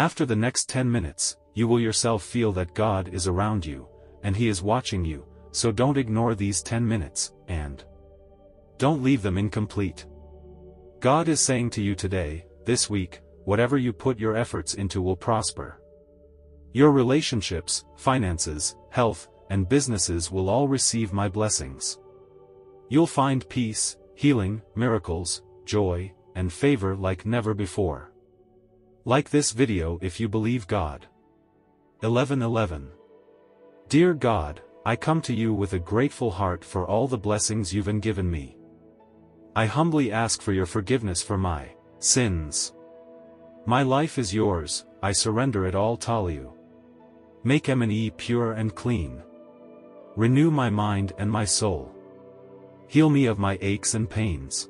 After the next 10 minutes, you will yourself feel that God is around you, and He is watching you, so don't ignore these 10 minutes, and don't leave them incomplete. God is saying to you today, this week, whatever you put your efforts into will prosper. Your relationships, finances, health, and businesses will all receive my blessings. You'll find peace, healing, miracles, joy, and favor like never before. Like this video if you believe God. 1111. Dear God, I come to you with a grateful heart for all the blessings you've given me. I humbly ask for your forgiveness for my sins. My life is yours, I surrender it all to you. Make M&E pure and clean. Renew my mind and my soul. Heal me of my aches and pains.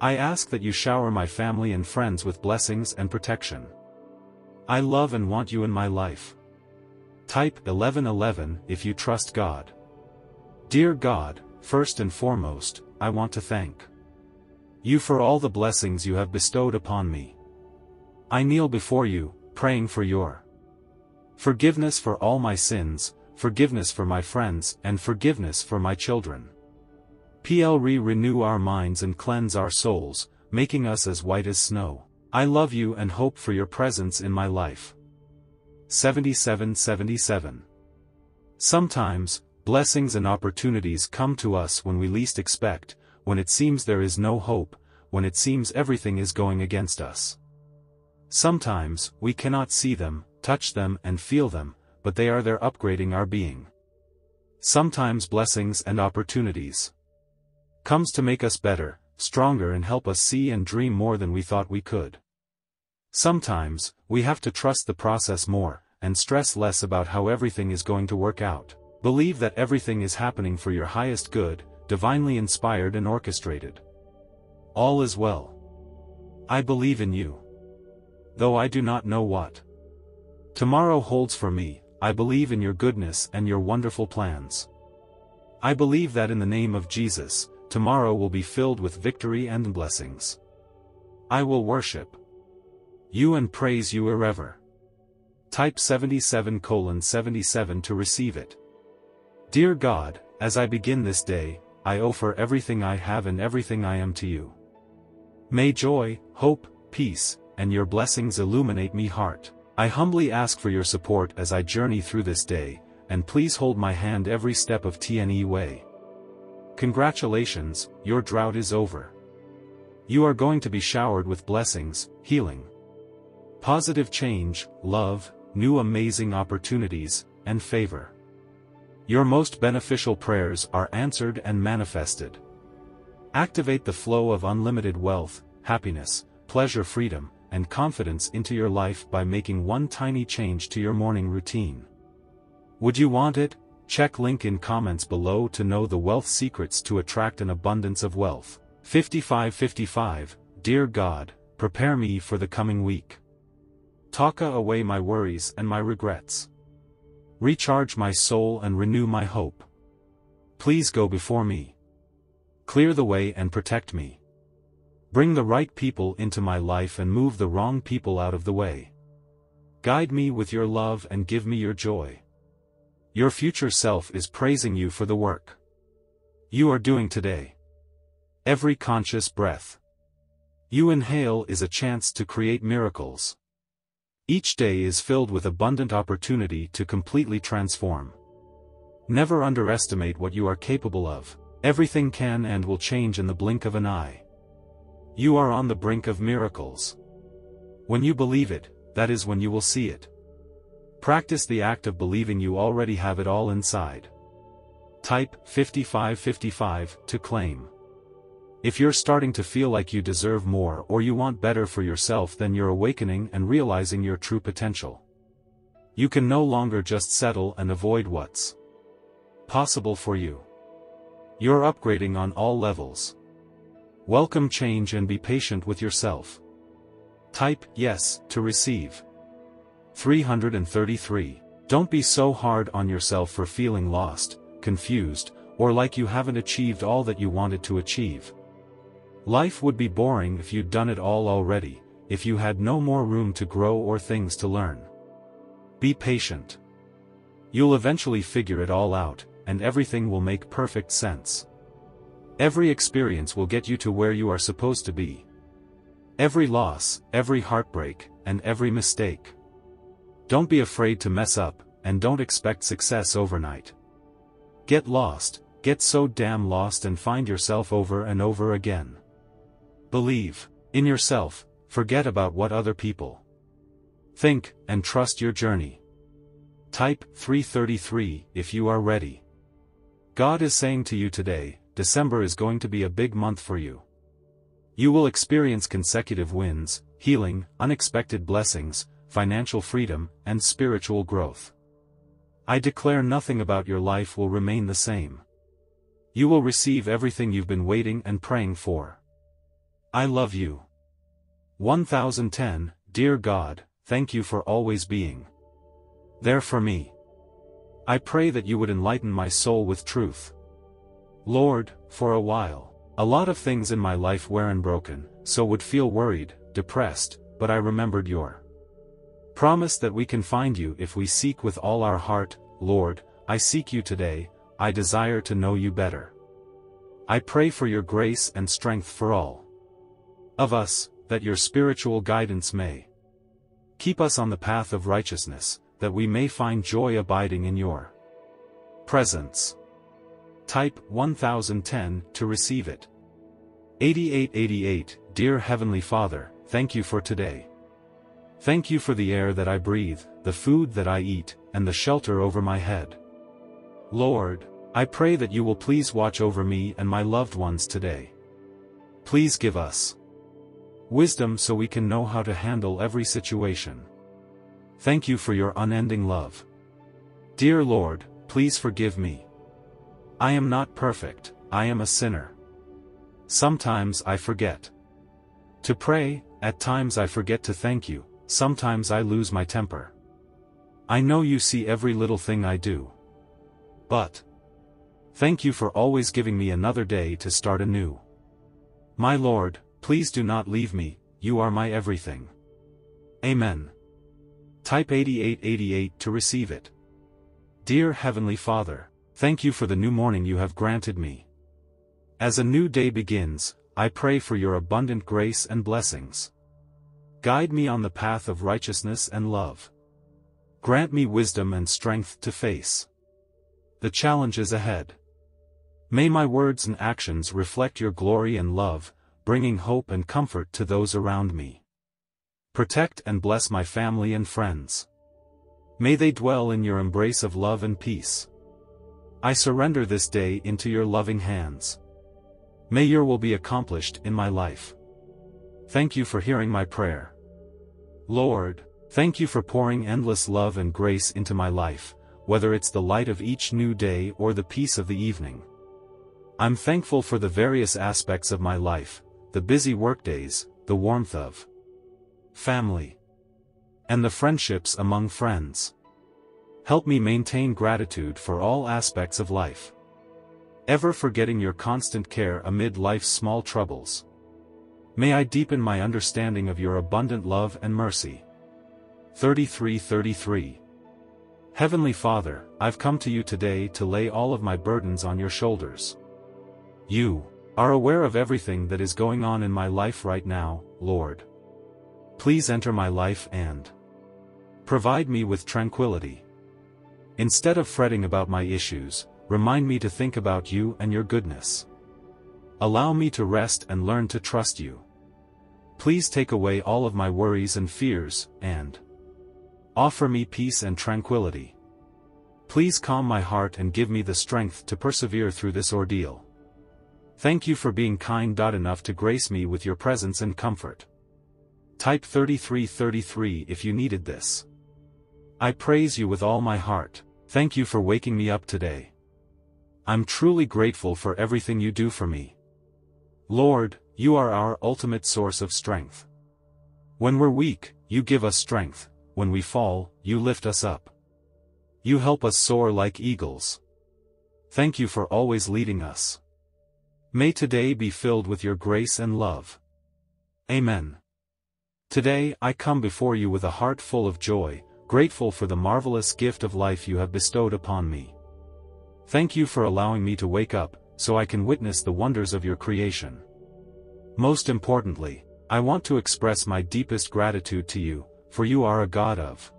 I ask that you shower my family and friends with blessings and protection. I love and want you in my life. Type 1111 if you trust God. Dear God, first and foremost, I want to thank you for all the blessings you have bestowed upon me. I kneel before you, praying for your forgiveness for all my sins, forgiveness for my friends, and forgiveness for my children. PL re renew our minds and cleanse our souls, making us as white as snow. I love you and hope for your presence in my life. 7777. Sometimes, blessings and opportunities come to us when we least expect, when it seems there is no hope, when it seems everything is going against us. Sometimes, we cannot see them, touch them and feel them, but they are there upgrading our being. Sometimes blessings and opportunities comes to make us better, stronger and help us see and dream more than we thought we could. Sometimes, we have to trust the process more, and stress less about how everything is going to work out. Believe that everything is happening for your highest good, divinely inspired and orchestrated. All is well. I believe in you. Though I do not know what tomorrow holds for me, I believe in your goodness and your wonderful plans. I believe that in the name of Jesus, tomorrow will be filled with victory and blessings. I will worship you and praise you ever. Type 77 colon 77 to receive it. Dear God, as I begin this day, I offer everything I have and everything I am to you. May joy, hope, peace, and your blessings illuminate me heart. I humbly ask for your support as I journey through this day, and please hold my hand every step of TNE way. Congratulations, your drought is over. You are going to be showered with blessings, healing, positive change, love, new amazing opportunities, and favor. Your most beneficial prayers are answered and manifested. Activate the flow of unlimited wealth, happiness, pleasure freedom, and confidence into your life by making one tiny change to your morning routine. Would you want it? Check link in comments below to know the wealth secrets to attract an abundance of wealth. 5555, Dear God, prepare me for the coming week. Taka away my worries and my regrets. Recharge my soul and renew my hope. Please go before me. Clear the way and protect me. Bring the right people into my life and move the wrong people out of the way. Guide me with your love and give me your joy. Your future self is praising you for the work you are doing today. Every conscious breath you inhale is a chance to create miracles. Each day is filled with abundant opportunity to completely transform. Never underestimate what you are capable of, everything can and will change in the blink of an eye. You are on the brink of miracles. When you believe it, that is when you will see it. Practice the act of believing you already have it all inside. Type 5555 to claim. If you're starting to feel like you deserve more or you want better for yourself then you're awakening and realizing your true potential. You can no longer just settle and avoid what's possible for you. You're upgrading on all levels. Welcome change and be patient with yourself. Type yes to receive. 333. Don't be so hard on yourself for feeling lost, confused, or like you haven't achieved all that you wanted to achieve. Life would be boring if you'd done it all already, if you had no more room to grow or things to learn. Be patient. You'll eventually figure it all out, and everything will make perfect sense. Every experience will get you to where you are supposed to be. Every loss, every heartbreak, and every mistake. Don't be afraid to mess up, and don't expect success overnight. Get lost, get so damn lost and find yourself over and over again. Believe in yourself, forget about what other people think, and trust your journey. Type 333 if you are ready. God is saying to you today, December is going to be a big month for you. You will experience consecutive wins, healing, unexpected blessings, financial freedom, and spiritual growth. I declare nothing about your life will remain the same. You will receive everything you've been waiting and praying for. I love you. 1010, Dear God, thank you for always being there for me. I pray that you would enlighten my soul with truth. Lord, for a while, a lot of things in my life were unbroken, so would feel worried, depressed, but I remembered your promise that we can find you if we seek with all our heart, Lord, I seek you today, I desire to know you better. I pray for your grace and strength for all of us, that your spiritual guidance may keep us on the path of righteousness, that we may find joy abiding in your presence. Type 1010 to receive it. 8888 Dear Heavenly Father, thank you for today. Thank you for the air that I breathe, the food that I eat, and the shelter over my head. Lord, I pray that you will please watch over me and my loved ones today. Please give us wisdom so we can know how to handle every situation. Thank you for your unending love. Dear Lord, please forgive me. I am not perfect, I am a sinner. Sometimes I forget to pray, at times I forget to thank you, sometimes I lose my temper. I know you see every little thing I do. But, thank you for always giving me another day to start anew. My Lord, please do not leave me, you are my everything. Amen. Type 8888 to receive it. Dear Heavenly Father, thank you for the new morning you have granted me. As a new day begins, I pray for your abundant grace and blessings. Guide me on the path of righteousness and love. Grant me wisdom and strength to face the challenges ahead. May my words and actions reflect your glory and love, bringing hope and comfort to those around me. Protect and bless my family and friends. May they dwell in your embrace of love and peace. I surrender this day into your loving hands. May your will be accomplished in my life. Thank you for hearing my prayer. Lord, thank you for pouring endless love and grace into my life, whether it's the light of each new day or the peace of the evening. I'm thankful for the various aspects of my life, the busy workdays, the warmth of family, and the friendships among friends. Help me maintain gratitude for all aspects of life. Ever forgetting your constant care amid life's small troubles. May I deepen my understanding of your abundant love and mercy. 3333 Heavenly Father, I've come to you today to lay all of my burdens on your shoulders. You are aware of everything that is going on in my life right now, Lord. Please enter my life and provide me with tranquility. Instead of fretting about my issues, remind me to think about you and your goodness. Allow me to rest and learn to trust you. Please take away all of my worries and fears, and offer me peace and tranquility. Please calm my heart and give me the strength to persevere through this ordeal. Thank you for being kind. Enough to grace me with your presence and comfort. Type 3333 if you needed this. I praise you with all my heart, thank you for waking me up today. I'm truly grateful for everything you do for me. Lord, you are our ultimate source of strength. When we're weak, you give us strength, when we fall, you lift us up. You help us soar like eagles. Thank you for always leading us. May today be filled with your grace and love. Amen. Today, I come before you with a heart full of joy, grateful for the marvelous gift of life you have bestowed upon me. Thank you for allowing me to wake up, so I can witness the wonders of your creation. Most importantly, I want to express my deepest gratitude to you, for you are a God of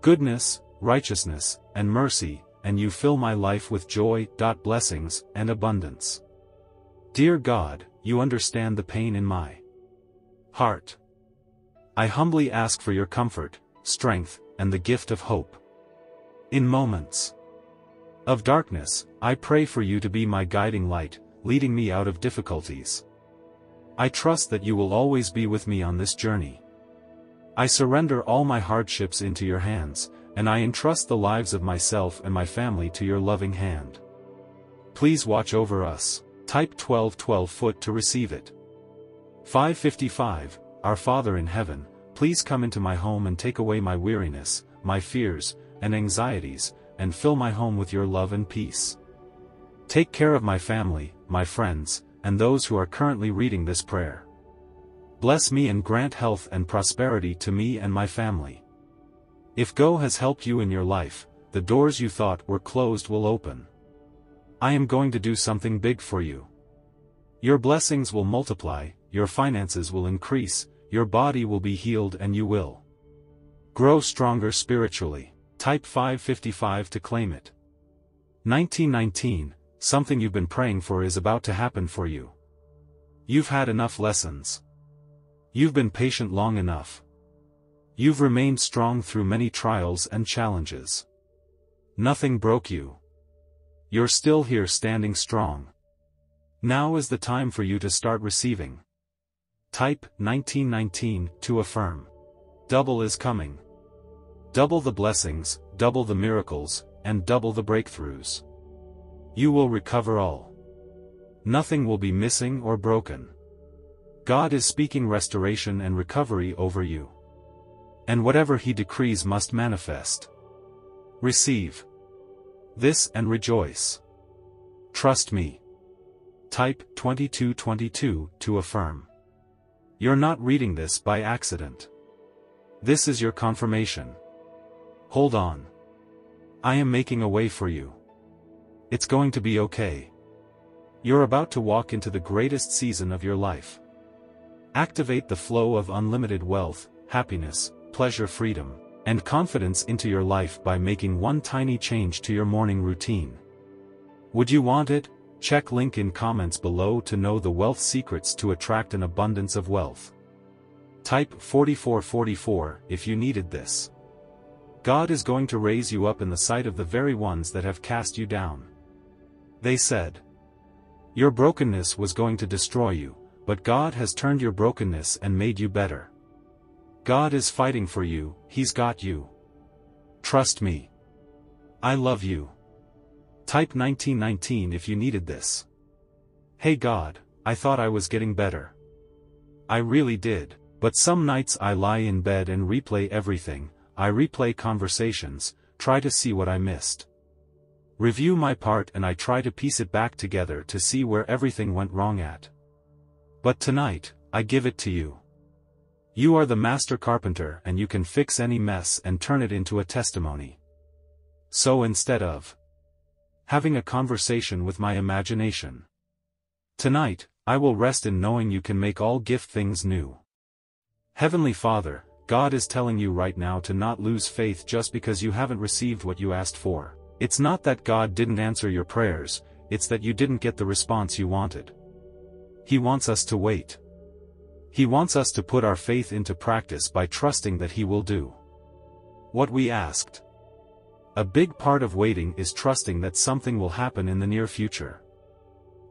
goodness, righteousness, and mercy, and you fill my life with joy, blessings, and abundance. Dear God, you understand the pain in my heart. I humbly ask for your comfort, strength, and the gift of hope. In moments of darkness, I pray for you to be my guiding light, leading me out of difficulties. I trust that you will always be with me on this journey. I surrender all my hardships into your hands, and I entrust the lives of myself and my family to your loving hand. Please watch over us. Type 1212 foot to receive it. 555, Our Father in heaven, please come into my home and take away my weariness, my fears, and anxieties, and fill my home with your love and peace. Take care of my family, my friends, and those who are currently reading this prayer. Bless me and grant health and prosperity to me and my family. If Go has helped you in your life, the doors you thought were closed will open. I am going to do something big for you. Your blessings will multiply, your finances will increase, your body will be healed and you will grow stronger spiritually. Type 555 to claim it. 1919, something you've been praying for is about to happen for you. You've had enough lessons. You've been patient long enough. You've remained strong through many trials and challenges. Nothing broke you. You're still here standing strong. Now is the time for you to start receiving. Type 1919 to affirm. Double is coming. Double the blessings, double the miracles, and double the breakthroughs. You will recover all. Nothing will be missing or broken. God is speaking restoration and recovery over you. And whatever he decrees must manifest. Receive this and rejoice. Trust me. Type 2222 to affirm. You're not reading this by accident. This is your confirmation. Hold on. I am making a way for you. It's going to be okay. You're about to walk into the greatest season of your life. Activate the flow of unlimited wealth, happiness, pleasure freedom, and confidence into your life by making one tiny change to your morning routine. Would you want it? Check link in comments below to know the wealth secrets to attract an abundance of wealth. Type 4444 if you needed this. God is going to raise you up in the sight of the very ones that have cast you down. They said. Your brokenness was going to destroy you, but God has turned your brokenness and made you better. God is fighting for you, He's got you. Trust me. I love you. Type 1919 if you needed this. Hey God, I thought I was getting better. I really did, but some nights I lie in bed and replay everything, I replay conversations, try to see what I missed. Review my part and I try to piece it back together to see where everything went wrong at. But tonight, I give it to you. You are the master carpenter and you can fix any mess and turn it into a testimony. So instead of having a conversation with my imagination. Tonight, I will rest in knowing you can make all gift things new. Heavenly Father, God is telling you right now to not lose faith just because you haven't received what you asked for. It's not that God didn't answer your prayers, it's that you didn't get the response you wanted. He wants us to wait. He wants us to put our faith into practice by trusting that He will do what we asked. A big part of waiting is trusting that something will happen in the near future.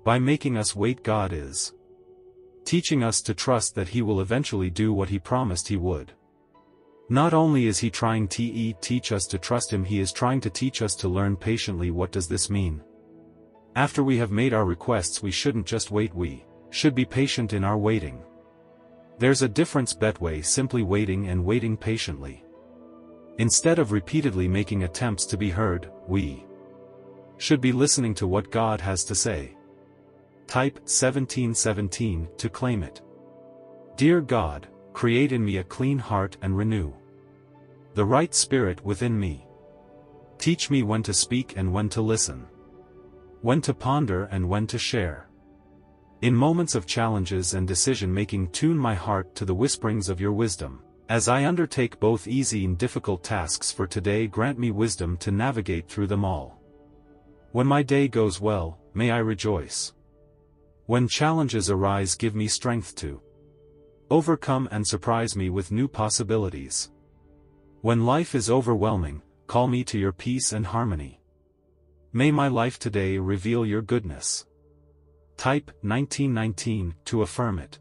By making us wait God is teaching us to trust that He will eventually do what He promised He would. Not only is He trying to teach us to trust Him He is trying to teach us to learn patiently what does this mean. After we have made our requests we shouldn't just wait we should be patient in our waiting. There's a difference between simply waiting and waiting patiently. Instead of repeatedly making attempts to be heard, we should be listening to what God has to say. Type 1717 to claim it. Dear God, create in me a clean heart and renew the right spirit within me. Teach me when to speak and when to listen. When to ponder and when to share. In moments of challenges and decision-making tune my heart to the whisperings of your wisdom. As I undertake both easy and difficult tasks for today grant me wisdom to navigate through them all. When my day goes well, may I rejoice. When challenges arise give me strength to overcome and surprise me with new possibilities. When life is overwhelming, call me to your peace and harmony. May my life today reveal your goodness. Type 1919 to affirm it.